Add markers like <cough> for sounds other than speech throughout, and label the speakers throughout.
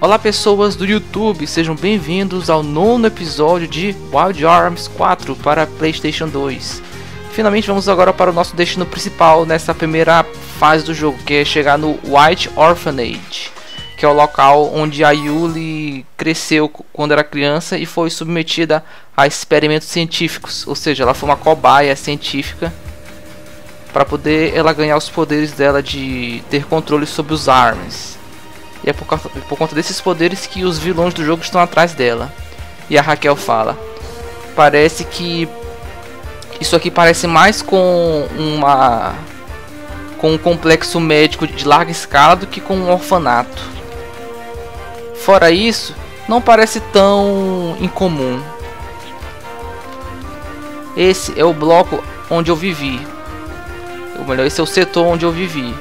Speaker 1: Olá pessoas do YouTube, sejam bem-vindos ao nono episódio de Wild Arms 4 para PlayStation 2. Finalmente vamos agora para o nosso destino principal nessa primeira fase do jogo, que é chegar no White Orphanage, que é o local onde a Yuli cresceu quando era criança e foi submetida a experimentos científicos, ou seja, ela foi uma cobaia científica para poder ela ganhar os poderes dela de ter controle sobre os armas. E é por, causa, por conta desses poderes que os vilões do jogo estão atrás dela. E a Raquel fala: Parece que isso aqui parece mais com uma com um complexo médico de larga escala do que com um orfanato. Fora isso, não parece tão incomum. Esse é o bloco onde eu vivi. Ou melhor, esse é o setor onde eu vivi.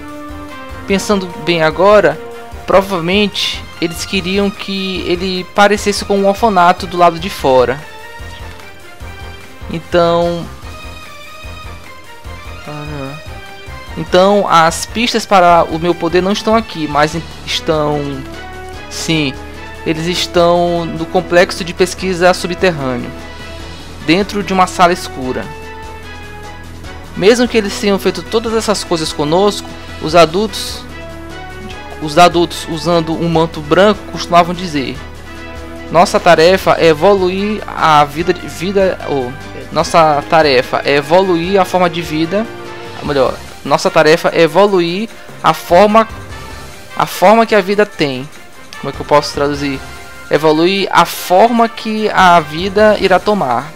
Speaker 1: Pensando bem agora, Provavelmente eles queriam que ele parecesse com um orfanato do lado de fora. Então. Então as pistas para o meu poder não estão aqui, mas estão. Sim, eles estão no complexo de pesquisa subterrâneo, dentro de uma sala escura. Mesmo que eles tenham feito todas essas coisas conosco, os adultos os adultos usando um manto branco costumavam dizer: Nossa tarefa é evoluir a vida vida ou nossa tarefa é evoluir a forma de vida, melhor, nossa tarefa é evoluir a forma a forma que a vida tem. Como é que eu posso traduzir? Evoluir a forma que a vida irá tomar.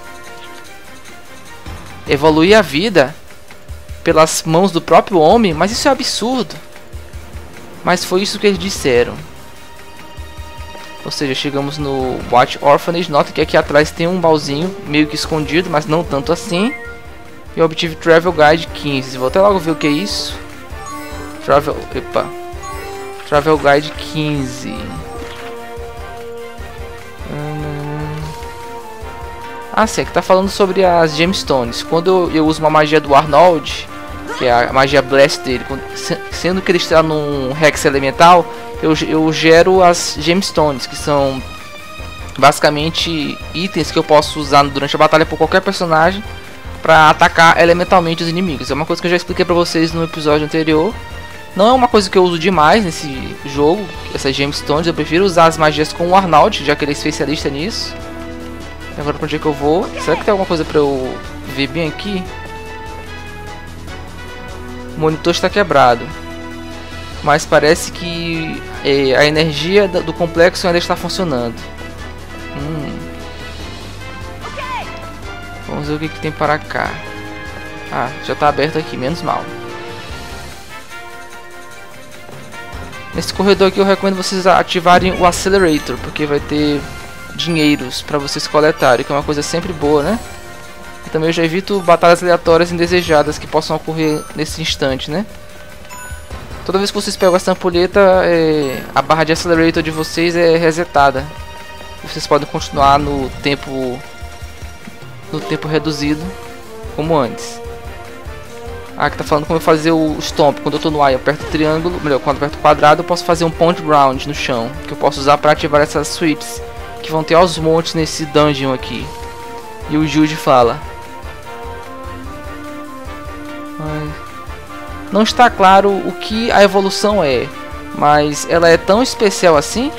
Speaker 1: Evoluir a vida pelas mãos do próprio homem, mas isso é absurdo. Mas foi isso que eles disseram. Ou seja, chegamos no Watch Orphanage. Nota que aqui atrás tem um baúzinho meio que escondido, mas não tanto assim. E obtive Travel Guide 15. Vou até logo ver o que é isso. Travel. Epa. Travel Guide 15. Hum... Ah, sim, aqui tá falando sobre as Gemstones. Quando eu uso uma magia do Arnold, que é a magia Blast dele, sendo que ele está num Rex elemental, eu, eu gero as Gemstones, que são basicamente itens que eu posso usar durante a batalha por qualquer personagem para atacar elementalmente os inimigos. É uma coisa que eu já expliquei para vocês no episódio anterior. Não é uma coisa que eu uso demais nesse jogo, essas gemstones. Eu prefiro usar as magias com o Arnold, já que ele é especialista nisso. Agora pra onde é que eu vou? Será que tem alguma coisa pra eu ver bem aqui? O monitor está quebrado. Mas parece que é, a energia do complexo ainda está funcionando. Hum. Vamos ver o que, que tem para cá. Ah, já está aberto aqui, menos mal. Nesse corredor aqui eu recomendo vocês ativarem o Accelerator, porque vai ter dinheiros para vocês coletarem, que é uma coisa sempre boa, né? E também eu já evito batalhas aleatórias indesejadas que possam ocorrer nesse instante, né? Toda vez que vocês pegam essa ampulheta, é, a barra de accelerator de vocês é resetada. Vocês podem continuar no tempo no tempo reduzido, como antes. Ah, que tá falando como eu fazer o stomp. Quando eu tô no ar, eu aperto o triângulo, melhor, quando aperto o quadrado, eu posso fazer um pound ground no chão, que eu posso usar para ativar essas switches que vão ter aos montes nesse dungeon aqui. E o Jude fala: Não está claro o que a evolução é, mas ela é tão especial assim?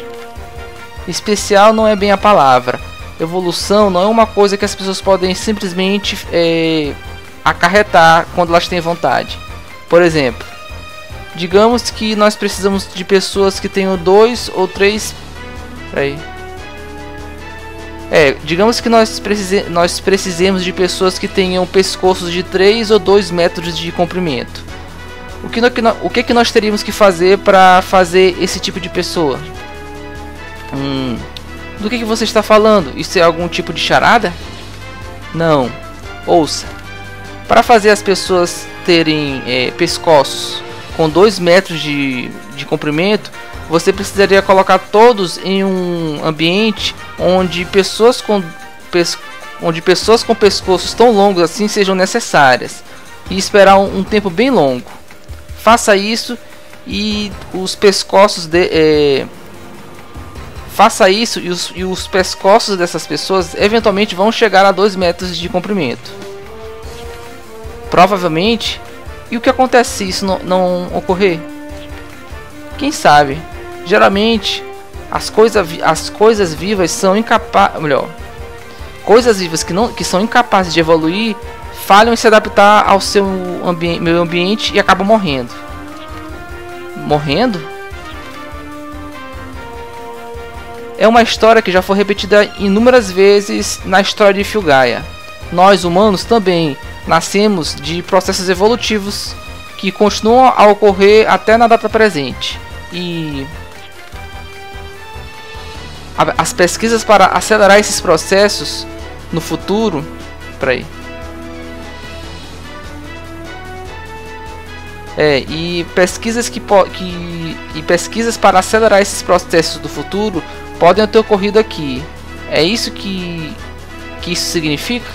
Speaker 1: Especial não é bem a palavra. Evolução não é uma coisa que as pessoas podem simplesmente é, acarretar quando elas têm vontade. Por exemplo, digamos que nós precisamos de pessoas que tenham dois ou três. Peraí. É, digamos que nós, precise, nós precisemos de pessoas que tenham pescoços de 3 ou 2 metros de comprimento. O que, o que, que nós teríamos que fazer para fazer esse tipo de pessoa? Hum, do que, que você está falando? Isso é algum tipo de charada? Não. Ouça. Para fazer as pessoas terem é, pescoços com 2 metros de, de comprimento, você precisaria colocar todos em um ambiente onde pessoas com, onde pessoas com pescoços tão longos assim sejam necessárias e esperar um, um tempo bem longo. Faça isso e os pescoços de, é, Faça isso e os, e os pescoços dessas pessoas eventualmente vão chegar a 2 metros de comprimento. Provavelmente. E o que acontece se isso não, não ocorrer? Quem sabe? Geralmente, as, coisa, as coisas vivas são incapazes. Melhor, coisas vivas que, não, que são incapazes de evoluir falham em se adaptar ao seu ambi meio ambiente e acabam morrendo. Morrendo? É uma história que já foi repetida inúmeras vezes na história de Filgaia. Nós, humanos, também nascemos de processos evolutivos que continuam a ocorrer até na data presente. E as pesquisas para acelerar esses processos no futuro. Peraí. É, e pesquisas que, que e pesquisas para acelerar esses processos do futuro podem ter ocorrido aqui. É isso que que isso significa?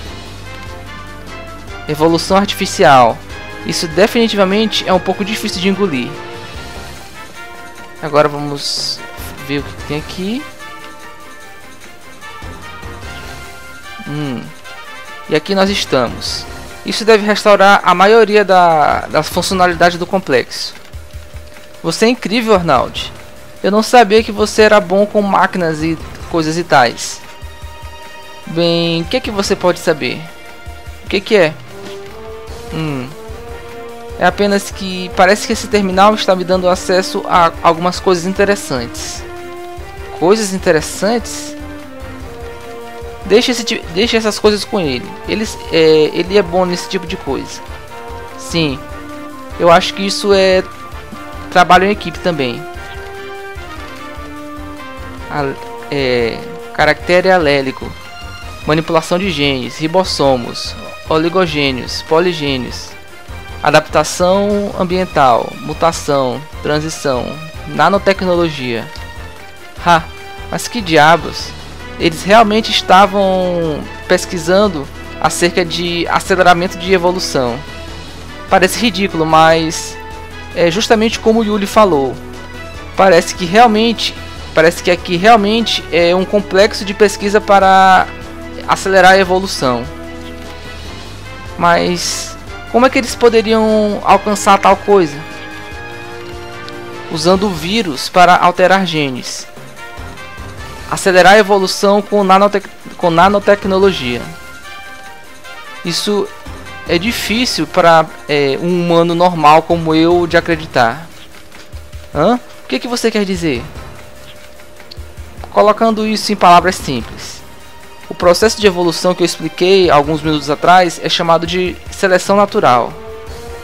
Speaker 1: Evolução artificial. Isso definitivamente é um pouco difícil de engolir. Agora vamos ver o que tem aqui. Hum. E aqui nós estamos. Isso deve restaurar a maioria da, das funcionalidades do complexo. Você é incrível, Arnold. Eu não sabia que você era bom com máquinas e coisas e tais. Bem, o que, é que você pode saber? O que, que é? Hum. É apenas que parece que esse terminal está me dando acesso a algumas coisas interessantes. Coisas interessantes? Deixe, esse, deixe essas coisas com ele. Ele é, ele é bom nesse tipo de coisa. Sim. Eu acho que isso é trabalho em equipe também. A, é, caractere alélico. Manipulação de genes, ribossomos, oligogênios, poligênios. Adaptação ambiental, mutação, transição, nanotecnologia. Ha, mas que diabos? Eles realmente estavam pesquisando acerca de aceleramento de evolução. Parece ridículo, mas é justamente como o Yuli falou. Parece que realmente, parece que aqui realmente é um complexo de pesquisa para acelerar a evolução. Mas como é que eles poderiam alcançar tal coisa? Usando o vírus para alterar genes acelerar a evolução com, nanotec com nanotecnologia. Isso é difícil para é, um humano normal como eu de acreditar. Hã? O que, que você quer dizer? Colocando isso em palavras simples. O processo de evolução que eu expliquei alguns minutos atrás é chamado de seleção natural.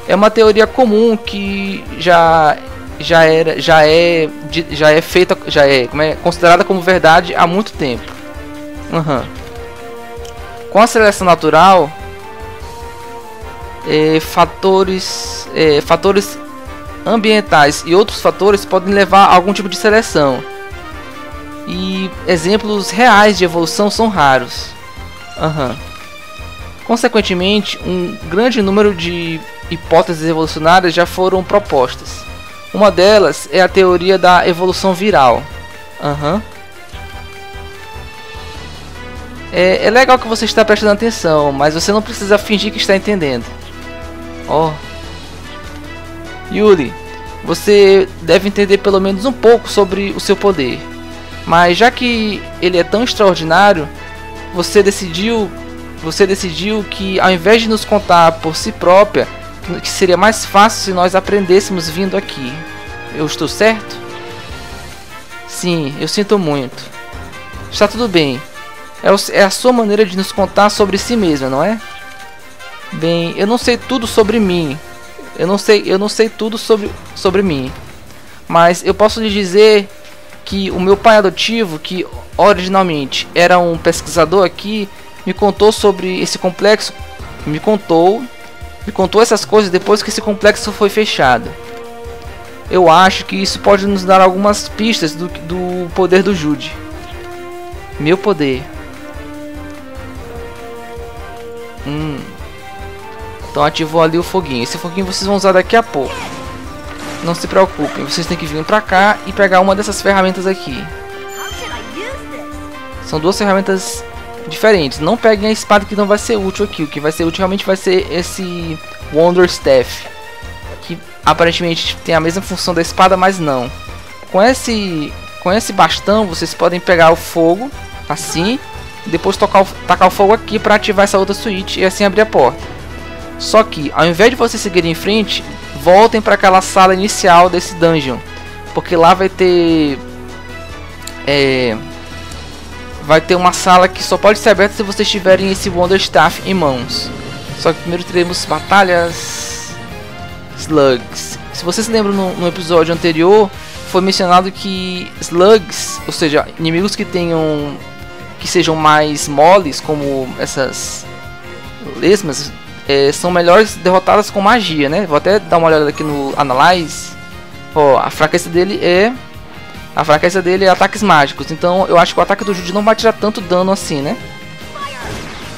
Speaker 1: É uma teoria comum que já já era já é já é feita já é como é considerada como verdade há muito tempo uhum. com a seleção natural é, fatores é, fatores ambientais e outros fatores podem levar a algum tipo de seleção e exemplos reais de evolução são raros uhum. consequentemente um grande número de hipóteses evolucionárias já foram propostas uma delas é a teoria da evolução viral. Uhum. É, é legal que você está prestando atenção, mas você não precisa fingir que está entendendo. Ó. Oh. Yuri, você deve entender pelo menos um pouco sobre o seu poder. Mas já que ele é tão extraordinário, você decidiu, você decidiu que ao invés de nos contar por si própria, que seria mais fácil se nós aprendêssemos vindo aqui. Eu estou certo? Sim, eu sinto muito. Está tudo bem. É, é a sua maneira de nos contar sobre si mesma, não é? Bem, eu não sei tudo sobre mim. Eu não sei, eu não sei tudo sobre, sobre mim. Mas eu posso lhe dizer que o meu pai adotivo, que originalmente era um pesquisador aqui, me contou sobre esse complexo, me contou me contou essas coisas depois que esse complexo foi fechado. Eu acho que isso pode nos dar algumas pistas do, do poder do Jude. Meu poder. Hum. Então ativou ali o foguinho. Esse foguinho vocês vão usar daqui a pouco. Não se preocupem, vocês têm que vir pra cá e pegar uma dessas ferramentas aqui. São duas ferramentas diferentes. Não peguem a espada que não vai ser útil aqui. O que vai ser útil realmente vai ser esse Wonder Staff. Que aparentemente tem a mesma função da espada, mas não. Com esse, com esse bastão vocês podem pegar o fogo, assim. Depois tocar tacar o fogo aqui para ativar essa outra switch e assim abrir a porta. Só que ao invés de vocês seguirem em frente, voltem para aquela sala inicial desse dungeon. Porque lá vai ter... É, vai ter uma sala que só pode ser aberta se vocês tiverem esse Wonder Staff em mãos. Só que primeiro teremos batalhas Slugs. Se vocês lembram no, no, episódio anterior, foi mencionado que Slugs, ou seja, inimigos que tenham que sejam mais moles, como essas lesmas, é, são melhores derrotadas com magia, né? Vou até dar uma olhada aqui no Analyze. Ó, a fraqueza dele é a fraqueza dele é ataques mágicos, então eu acho que o ataque do Jude não vai tirar tanto dano assim, né?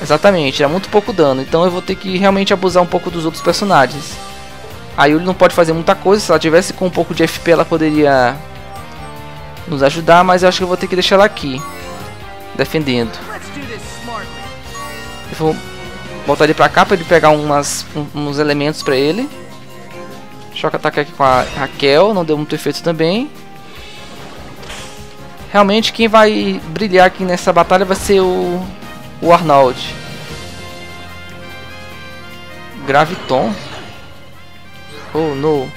Speaker 1: Exatamente, é muito pouco dano, então eu vou ter que realmente abusar um pouco dos outros personagens. A Yuli não pode fazer muita coisa, se ela tivesse com um pouco de FP ela poderia nos ajudar, mas eu acho que eu vou ter que deixar ela aqui, defendendo. Eu vou botar ele pra cá pra ele pegar umas, um, uns elementos pra ele. Choque ataque aqui com a Raquel, não deu muito efeito também. Realmente quem vai brilhar aqui nessa batalha vai ser o, o Arnold. Graviton. Oh, no.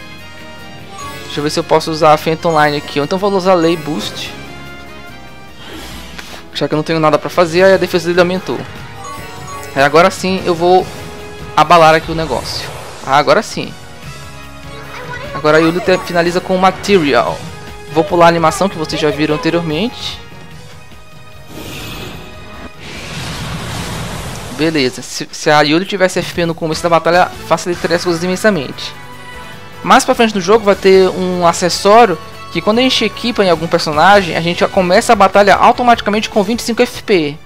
Speaker 1: Deixa eu ver se eu posso usar a Phantom Line aqui. Ou então vou usar Lay Boost. Já que eu não tenho nada pra fazer, aí a defesa dele aumentou. Aí agora sim eu vou abalar aqui o negócio. Ah, agora sim. Agora a Yuli finaliza com Material. Vou pular a animação que vocês já viram anteriormente. Beleza, se, se a Yuri tivesse FP no começo da batalha, facilitaria as coisas imensamente. Mais pra frente no jogo vai ter um acessório que quando a gente equipa em algum personagem, a gente já começa a batalha automaticamente com 25 FP.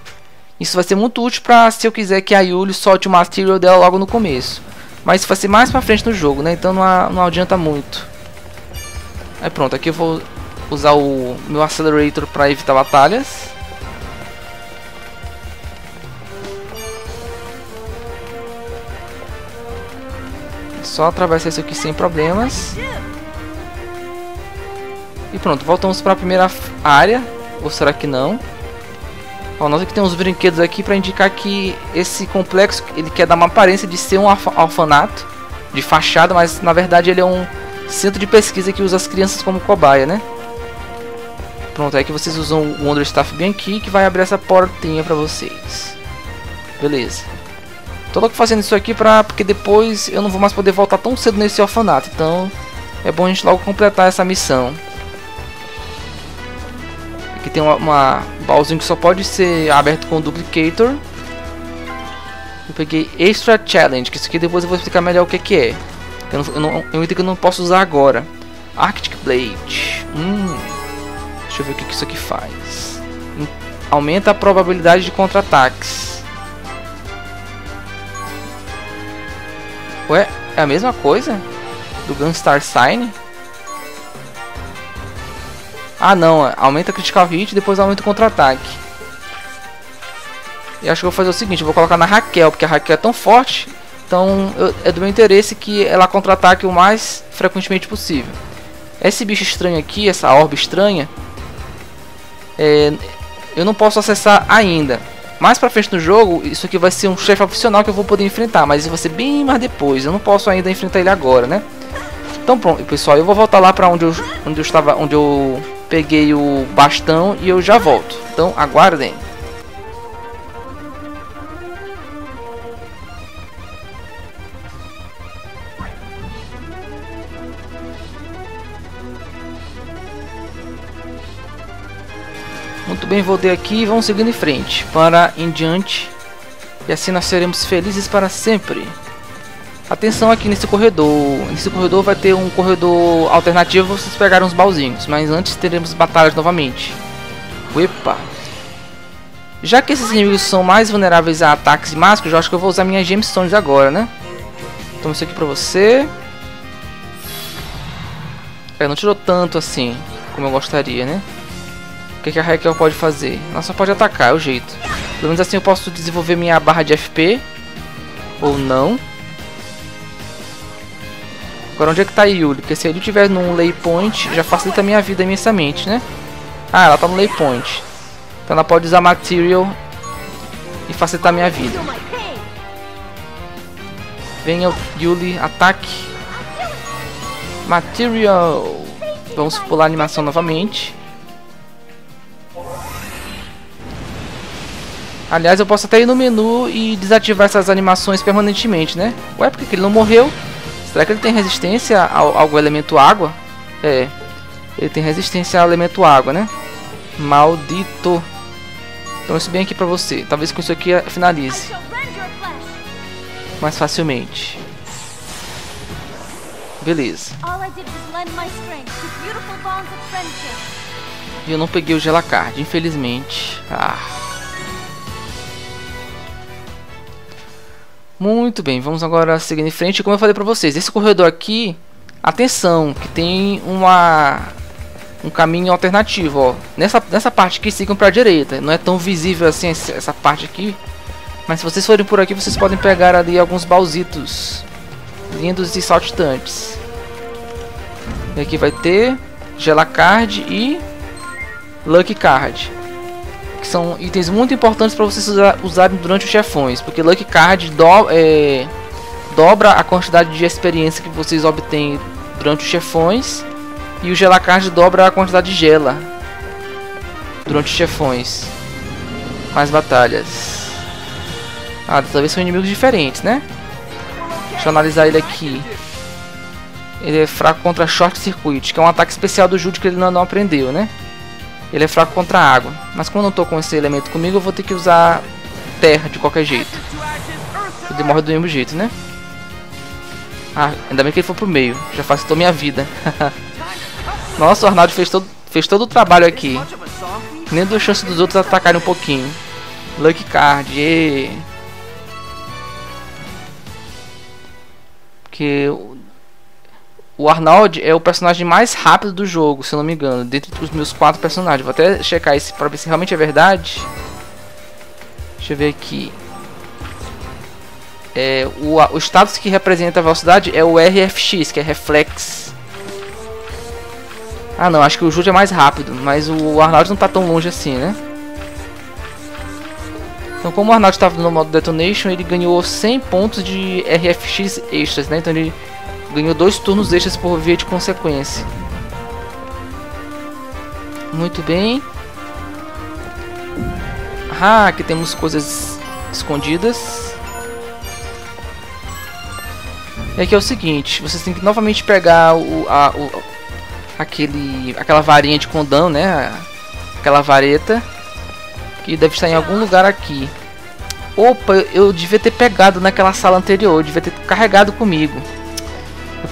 Speaker 1: Isso vai ser muito útil para se eu quiser que a Yuli solte o material dela logo no começo. Mas isso vai ser mais pra frente no jogo, né? Então não, não adianta muito. Aí pronto, aqui eu vou usar o meu Accelerator para evitar batalhas. Só atravessar isso aqui sem problemas. E pronto, voltamos para a primeira área. Ou será que não? Ó, nós aqui temos brinquedos aqui para indicar que esse complexo ele quer dar uma aparência de ser um orfanato de fachada, mas na verdade ele é um centro de pesquisa que usa as crianças como cobaia, né? Pronto, é que vocês usam o Wonder Staff bem aqui que vai abrir essa portinha pra vocês. Beleza. Tô logo fazendo isso aqui pra, porque depois eu não vou mais poder voltar tão cedo nesse orfanato. Então é bom a gente logo completar essa missão. Aqui tem uma, uma baúzinho que só pode ser aberto com o Duplicator. Eu peguei Extra Challenge, que isso aqui depois eu vou explicar melhor o que, que é. Eu, não, eu, não, é um item que eu não posso usar agora. Arctic Blade. Hum. Deixa eu ver o que, isso aqui faz. Aumenta a probabilidade de contra-ataques. Ué, é a mesma coisa? Do Gunstar Sign? Ah não, é, aumenta a critical hit e depois aumenta o contra-ataque. E acho que vou fazer o seguinte, vou colocar na Raquel, porque a Raquel é tão forte. Então eu, é do meu interesse que ela contra-ataque o mais frequentemente possível. Esse bicho estranho aqui, essa orbe estranha, é, eu não posso acessar ainda. Mais pra frente no jogo, isso aqui vai ser um chefe opcional que eu vou poder enfrentar, mas isso vai ser bem mais depois. Eu não posso ainda enfrentar ele agora, né? Então pronto, pessoal, eu vou voltar lá pra onde eu, onde eu estava, onde eu peguei o bastão e eu já volto. Então aguardem. Bem, voltei aqui e vamos seguindo em frente para em diante. E assim nós seremos felizes para sempre. Atenção aqui nesse corredor. Nesse corredor vai ter um corredor alternativo vocês pegarem uns baúzinhos. Mas antes teremos batalhas novamente. Epa! Já que esses inimigos são mais vulneráveis a ataques mágicos, eu acho que eu vou usar minhas gemstones agora, né? Toma isso aqui pra você. É, não tirou tanto assim, como eu gostaria, né? O que, que a Raquel pode fazer? Ela só pode atacar, é o jeito. Pelo menos assim eu posso desenvolver minha barra de FP. Ou não. Agora onde é que tá a Yuli? Porque se ele estiver num lay point, já facilita a minha vida imensamente, né? Ah, ela tá no lay point. Então ela pode usar Material e facilitar a minha vida. Venha Yuli, ataque. Material. Vamos pular a animação novamente. Aliás, eu posso até ir no menu e desativar essas animações permanentemente, né? Ué, por que ele não morreu? Será que ele tem resistência ao, ao elemento água? É, ele tem resistência ao elemento água, né? Maldito. Então isso bem aqui pra você. Talvez com isso aqui finalize. Mais facilmente. Beleza. E eu não peguei o Gelacard, infelizmente. Ah. Muito bem, vamos agora seguir em frente. Como eu falei pra vocês, esse corredor aqui, atenção, que tem uma um caminho alternativo, ó. Nessa, nessa parte aqui, sigam para a direita. Não é tão visível assim essa parte aqui. Mas se vocês forem por aqui, vocês podem pegar ali alguns baúzitos lindos e saltitantes. E aqui vai ter Gelacard e Lucky Card. Que são itens muito importantes para vocês usar, usarem durante os chefões. Porque Lucky Card do, é, dobra a quantidade de experiência que vocês obtêm durante os chefões. E o Gelacard dobra a quantidade de gela durante os chefões. Mais batalhas. Ah, dessa vez são inimigos diferentes, né? Deixa eu analisar ele aqui. Ele é fraco contra Short Circuit, que é um ataque especial do Jude que ele não, não aprendeu, né? Ele é fraco contra água. Mas como eu não estou com esse elemento comigo, eu vou ter que usar terra de qualquer jeito. Ele morre do mesmo jeito, né? Ah, ainda bem que ele foi pro meio. Já facilitou minha vida. <laughs> Nossa, o Arnaldo fez todo, fez todo o trabalho aqui. Nem deu chance dos outros atacarem um pouquinho. Lucky Card, e... Porque o Arnold é o personagem mais rápido do jogo, se eu não me engano, dentre os meus quatro personagens. Vou até checar isso para ver se realmente é verdade. Deixa eu ver aqui. É, o, o status que representa a velocidade é o RFX, que é Reflex. Ah não, acho que o Jude é mais rápido, mas o Arnold não está tão longe assim, né? Então como o Arnold estava no modo Detonation, ele ganhou 100 pontos de RFX extras, né? Então ele Ganhou dois turnos extras por via de consequência. Muito bem. Ah, aqui temos coisas escondidas. E aqui é o seguinte, vocês têm que novamente pegar o, a, o, aquele, aquela varinha de condão, né? Aquela vareta que deve estar em algum lugar aqui. Opa, eu devia ter pegado naquela sala anterior, devia ter carregado comigo.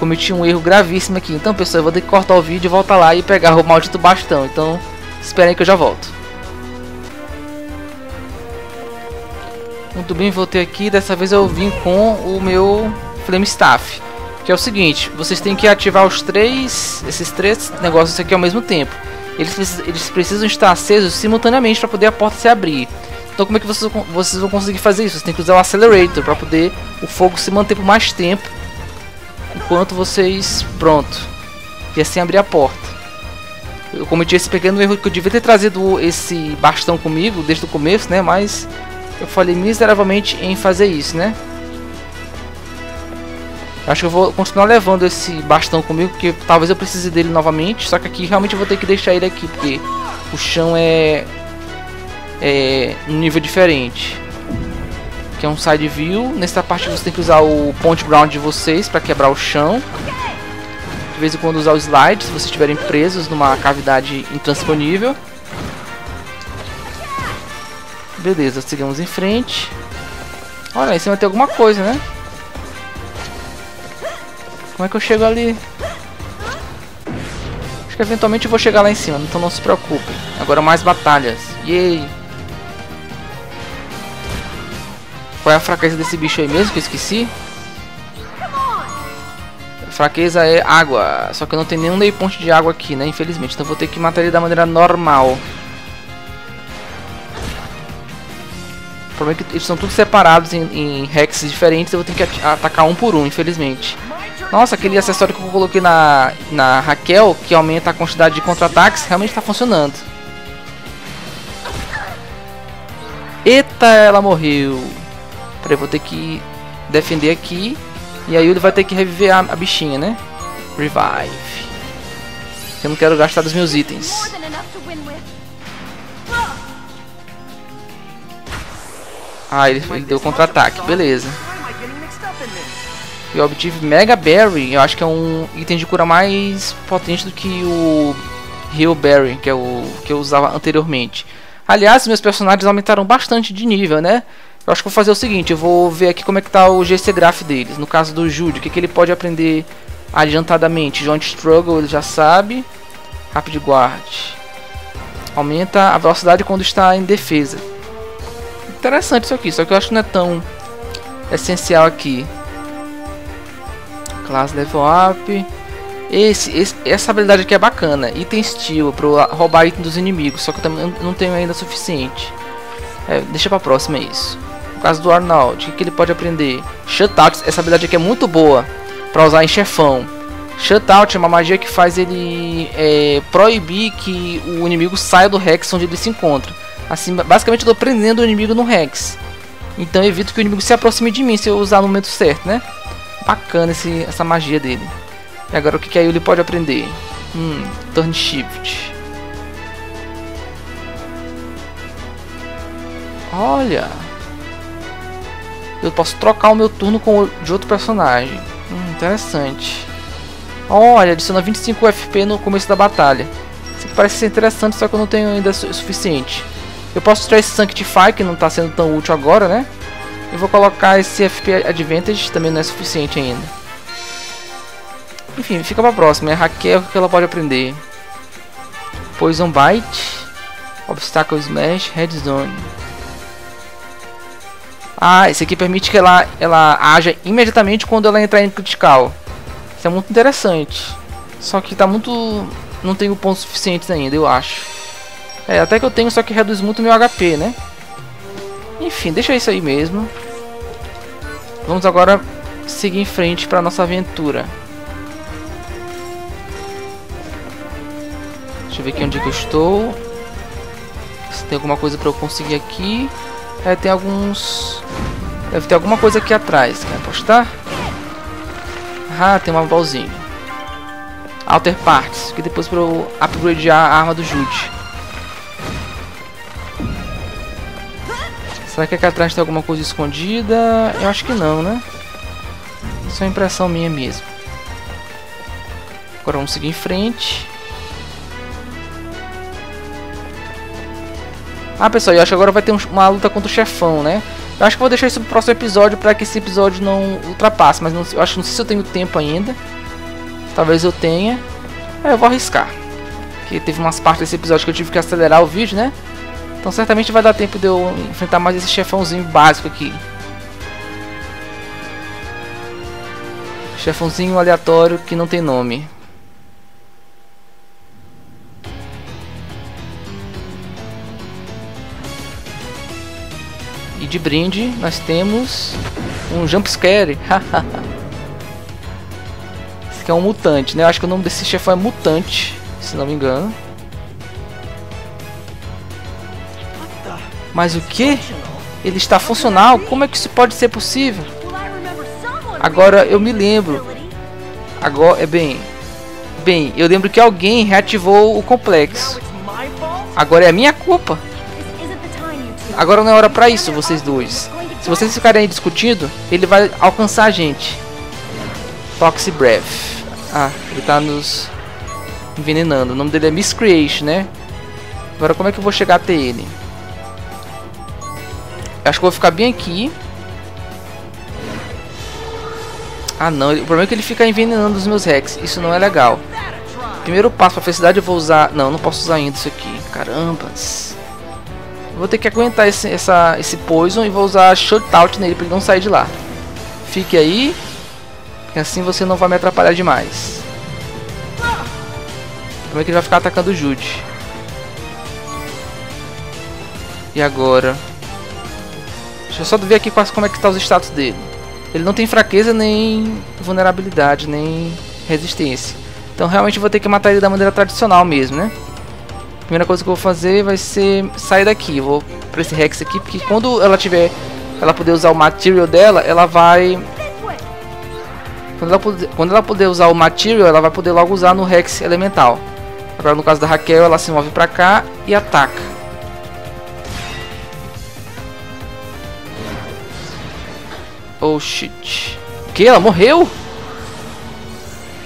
Speaker 1: Cometi um erro gravíssimo aqui. Então, pessoal, eu vou ter que cortar o vídeo e voltar lá e pegar o maldito bastão. Então, esperem que eu já volto. Muito bem, voltei aqui. Dessa vez eu vim com o meu Flame Staff. Que é o seguinte, vocês têm que ativar os três, esses três negócios aqui ao mesmo tempo. Eles, eles precisam estar acesos simultaneamente para poder a porta se abrir. Então como é que vocês, vocês vão conseguir fazer isso? Vocês têm que usar o Accelerator para poder o fogo se manter por mais tempo enquanto vocês. Pronto. E assim abrir a porta. Eu cometi esse pequeno erro que eu devia ter trazido esse bastão comigo desde o começo, né? Mas eu falei miseravelmente em fazer isso, né? Acho que eu vou continuar levando esse bastão comigo, porque talvez eu precise dele novamente. Só que aqui realmente eu vou ter que deixar ele aqui, porque o chão é, é um nível diferente que é um side view. Nessa parte você tem que usar o point ground de vocês para quebrar o chão. De vez em quando usar o slide, se vocês estiverem presos numa cavidade intransponível. Beleza, seguimos em frente. Olha, em cima tem alguma coisa, né? Como é que eu chego ali? Acho que eventualmente eu vou chegar lá em cima, então não se preocupem. Agora mais batalhas. Yay! Qual é a fraqueza desse bicho aí mesmo que eu esqueci? Fraqueza é água. Só que eu não tenho nenhum waypoint de água aqui, né? Infelizmente. Então vou ter que matar ele da maneira normal. O problema é que eles são todos separados em, em diferentes. Eu vou ter que atacar um por um, infelizmente. Nossa, aquele acessório que eu coloquei na, na Raquel, que aumenta a quantidade de contra-ataques, realmente está funcionando. Eita, ela morreu. Peraí, vou ter que defender aqui. E aí ele vai ter que reviver a, a bichinha, né? Revive. Eu não quero gastar dos meus itens. Ah, ele, ele deu contra-ataque, beleza. Eu obtive Mega Berry, eu acho que é um item de cura mais potente do que o Heal Berry, que é o que eu usava anteriormente. Aliás, meus personagens aumentaram bastante de nível, né? Eu acho que vou fazer o seguinte, eu vou ver aqui como é que tá o GC Graph deles. No caso do Jude, o que, que ele pode aprender adiantadamente. Joint Struggle ele já sabe. Rapid Guard. Aumenta a velocidade quando está em defesa. Interessante isso aqui, só que eu acho que não é tão essencial aqui. Class Level Up. Esse, esse, essa habilidade aqui é bacana. Item Steel, para roubar item dos inimigos. Só que eu também não tenho ainda suficiente. É, deixa pra próxima isso. No caso do Arnold, o que, que ele pode aprender? Shutout, essa habilidade aqui é muito boa para usar em chefão. Shutout é uma magia que faz ele é, proibir que o inimigo saia do Rex onde ele se encontra. Assim, basicamente eu tô prendendo o inimigo no Rex. Então evito que o inimigo se aproxime de mim se eu usar no momento certo, né? Bacana esse, essa magia dele. E agora o que, que aí ele pode aprender? Hum, Turn Shift. Olha. Eu posso trocar o meu turno com de outro personagem. Hum, interessante. Olha, adiciona 25 FP no começo da batalha. Isso parece ser interessante, só que eu não tenho ainda o suficiente. Eu posso tirar esse Sanctify, que não está sendo tão útil agora, né? E vou colocar esse FP Advantage, também não é suficiente ainda. Enfim, fica pra próxima. É Raquel, o que ela pode aprender? Poison Bite, Obstacle Smash, Red Zone. Ah, esse aqui permite que ela, ela haja imediatamente quando ela entrar em critical. Isso é muito interessante. Só que tá muito... Não tenho pontos suficientes ainda, eu acho. É, até que eu tenho, só que reduz muito meu HP, né? Enfim, deixa isso aí mesmo. Vamos agora seguir em frente para nossa aventura. Deixa eu ver aqui onde que eu estou. Se tem alguma coisa para eu conseguir aqui. É, tem alguns... Deve ter alguma coisa aqui atrás. Quer apostar? Ah, tem um baúzinho. Alter Parts. Que depois para eu upgradear a arma do Jude. Será que aqui atrás tem alguma coisa escondida? Eu acho que não, né? Isso é impressão minha mesmo. Agora vamos seguir em frente. Ah, pessoal, eu acho que agora vai ter uma luta contra o chefão, né? Eu acho que vou deixar isso pro próximo episódio para que esse episódio não ultrapasse, mas não, eu acho não sei se eu tenho tempo ainda. Talvez eu tenha. É, eu vou arriscar. Porque teve umas partes desse episódio que eu tive que acelerar o vídeo, né? Então certamente vai dar tempo de eu enfrentar mais esse chefãozinho básico aqui. Chefãozinho aleatório que não tem nome. De brinde nós temos um jumpscare. <laughs> Esse aqui é um mutante, né? Eu acho que o nome desse chefão é mutante, se não me engano. Mas o que? Ele está funcional? Como é que isso pode ser possível? Agora eu me lembro. Agora é bem. Bem, eu lembro que alguém reativou o complexo. Agora é a minha culpa. Agora não é hora para isso, vocês dois. Se vocês ficarem discutindo, ele vai alcançar a gente. Toxic Breath. Ah, ele tá nos envenenando. O nome dele é Miscreation, né? Agora como é que eu vou chegar até ele? Acho que vou ficar bem aqui. Ah não, o problema é que ele fica envenenando os meus Rex. Isso não é legal. Primeiro passo para felicidade eu vou usar... Não, não posso usar ainda isso aqui. Carambas. Vou ter que aguentar esse, essa, esse Poison e vou usar Shutout nele para ele não sair de lá. Fique aí. Que assim você não vai me atrapalhar demais. Como é que ele vai ficar atacando o Jude? E agora? Deixa eu só ver aqui quais, como é que está os status dele. Ele não tem fraqueza, nem vulnerabilidade, nem resistência. Então realmente vou ter que matar ele da maneira tradicional mesmo, né? Primeira coisa que eu vou fazer vai ser sair daqui. vou para esse Rex aqui, porque quando ela tiver... Ela poder usar o material dela, ela vai... Quando ela, puder, quando ela puder usar o material, ela vai poder logo usar no Rex elemental. Agora no caso da Raquel, ela se move pra cá e ataca. Oh shit. O que? Ela morreu?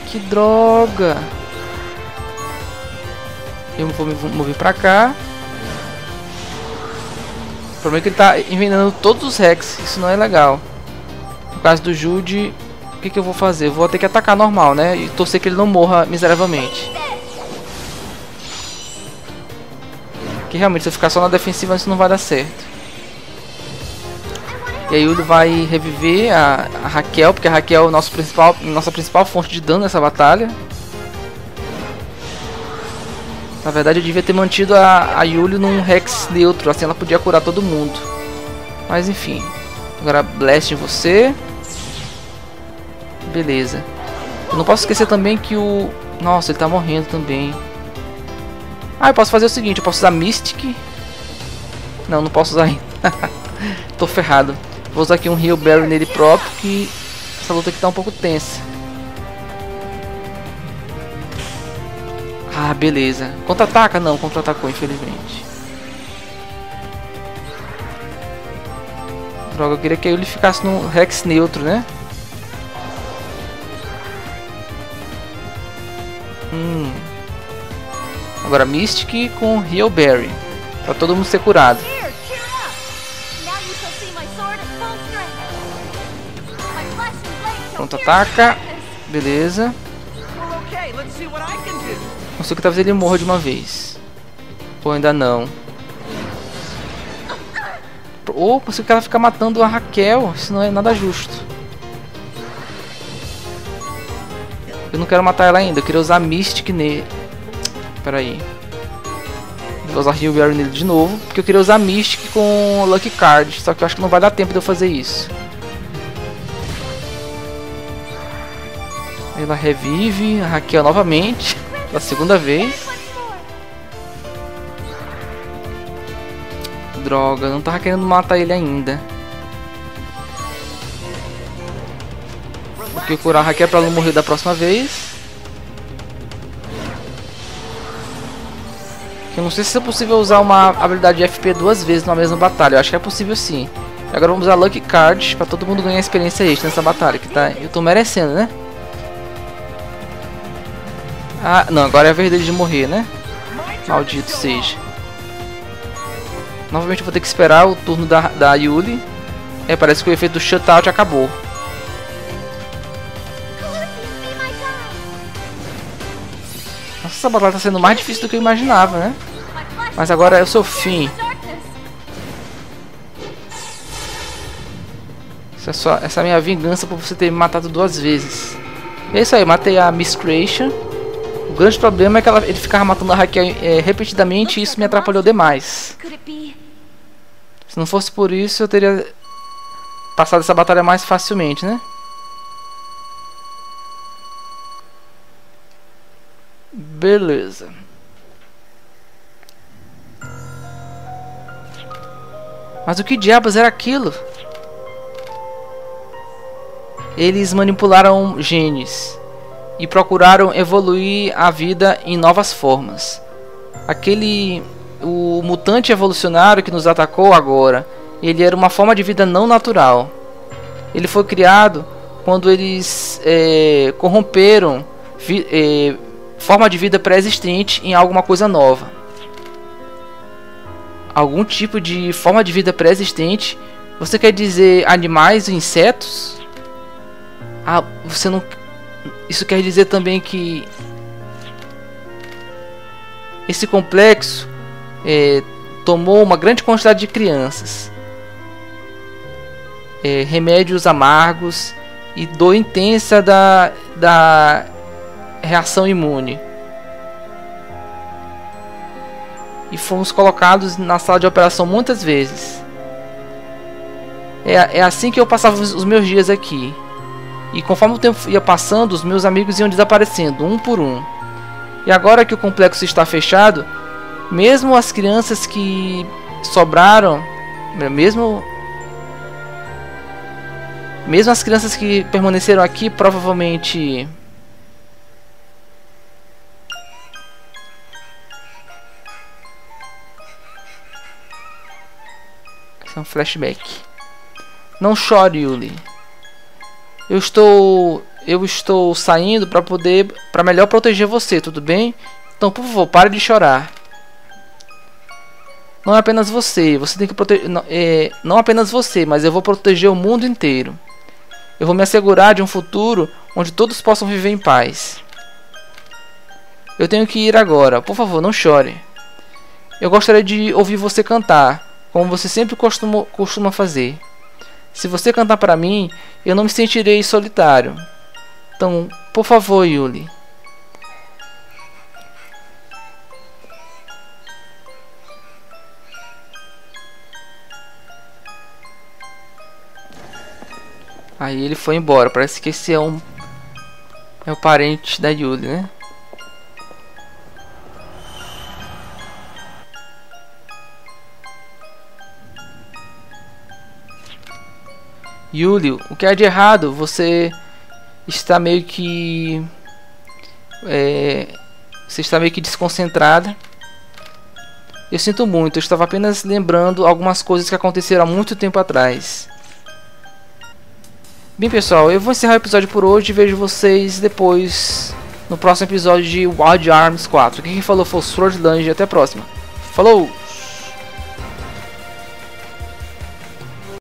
Speaker 1: Que droga. Eu vou me mover pra cá. O problema é que ele tá envenenando todos os Rex. Isso não é legal. No caso do Jude, o que, que eu vou fazer? Eu vou ter que atacar normal, né? E torcer que ele não morra miseravelmente. Que realmente, se eu ficar só na defensiva, isso não vai dar certo. E aí ele vai reviver a, a, Raquel, porque a Raquel é nosso principal, nossa principal fonte de dano nessa batalha. Na verdade eu devia ter mantido a, a Yuli num Rex neutro, assim ela podia curar todo mundo. Mas enfim. Agora Blast em você. Beleza. Eu não posso esquecer também que o... Nossa, ele tá morrendo também. Ah, eu posso fazer o seguinte, eu posso usar Mystic. Não, não posso usar ainda. <laughs> Tô ferrado. Vou usar aqui um Heal Berry nele próprio, que essa luta aqui tá um pouco tensa. Ah, beleza. Contra-ataca? Não, contra-atacou, infelizmente. Droga, eu queria que ele ficasse no Rex neutro, né? Hum. Agora Mystic com Heal Berry. Pra todo mundo ser curado. Pronto, ataca. Beleza. Consigo que talvez ele morra de uma vez. Ou ainda não. Ou consigo que ela ficar matando a Raquel. Isso não é nada justo. Eu não quero matar ela ainda. Eu queria usar Mystic nele. Pera aí. Vou usar Heal Berry nele de novo. Porque eu queria usar Mystic com Lucky Card. Só que eu acho que não vai dar tempo de eu fazer isso. Ela revive a Raquel novamente, pela segunda vez. Droga, não tava querendo matar ele ainda. Vou curar a Raquel pra não morrer da próxima vez. Eu não sei se é possível usar uma habilidade de FP duas vezes na mesma batalha. Eu acho que é possível sim. Agora vamos usar Lucky Cards pra todo mundo ganhar experiência extra nessa batalha. Que tá, eu tô merecendo, né? Ah, não, agora é a vez dele de morrer, né? Maldito seja. Novamente vou ter que esperar o turno da, da Yuli. É, parece que o efeito do shutout acabou. Nossa, essa batalha está sendo mais difícil do que eu imaginava, né? Mas agora é o seu fim. Essa é, só, essa é a minha vingança por você ter me matado duas vezes. É isso aí, matei a Miss Creation. O grande problema é que ela, ele ficava matando a Raquel é, repetidamente e isso me atrapalhou demais. Se não fosse por isso, eu teria passado essa batalha mais facilmente, né? Beleza. Mas o que diabos era aquilo? Eles manipularam genes e procuraram evoluir a vida em novas formas. Aquele o mutante evolucionário que nos atacou agora, ele era uma forma de vida não natural. Ele foi criado quando eles é, corromperam vi, é, forma de vida pré-existente em alguma coisa nova. Algum tipo de forma de vida pré-existente. Você quer dizer animais insetos? Ah, você não isso quer dizer também que esse complexo é, tomou uma grande quantidade de crianças, é, remédios amargos e dor intensa da, da reação imune. E fomos colocados na sala de operação muitas vezes. É, é assim que eu passava os meus dias aqui. E conforme o tempo ia passando, os meus amigos iam desaparecendo, um por um. E agora que o complexo está fechado, mesmo as crianças que sobraram, mesmo mesmo as crianças que permaneceram aqui provavelmente é um flashback. Não chore, Yuli. Eu estou eu estou saindo para poder para melhor proteger você, tudo bem? Então, por favor, pare de chorar. Não é apenas você, você tem que proteger não, é, não apenas você, mas eu vou proteger o mundo inteiro. Eu vou me assegurar de um futuro onde todos possam viver em paz. Eu tenho que ir agora. Por favor, não chore. Eu gostaria de ouvir você cantar, como você sempre costuma, costuma fazer. Se você cantar para mim, eu não me sentirei solitário. Então, por favor, Yuli. Aí ele foi embora. Parece que esse é um é o parente da Yuli, né? Yuli, o que é de errado? Você está meio que é, você está meio que desconcentrada. Eu sinto muito, eu estava apenas lembrando algumas coisas que aconteceram há muito tempo atrás. Bem pessoal, eu vou encerrar o episódio por hoje e vejo vocês depois no próximo episódio de Wild Arms 4. Quem falou foi o Sword Lunge, até a próxima. Falou!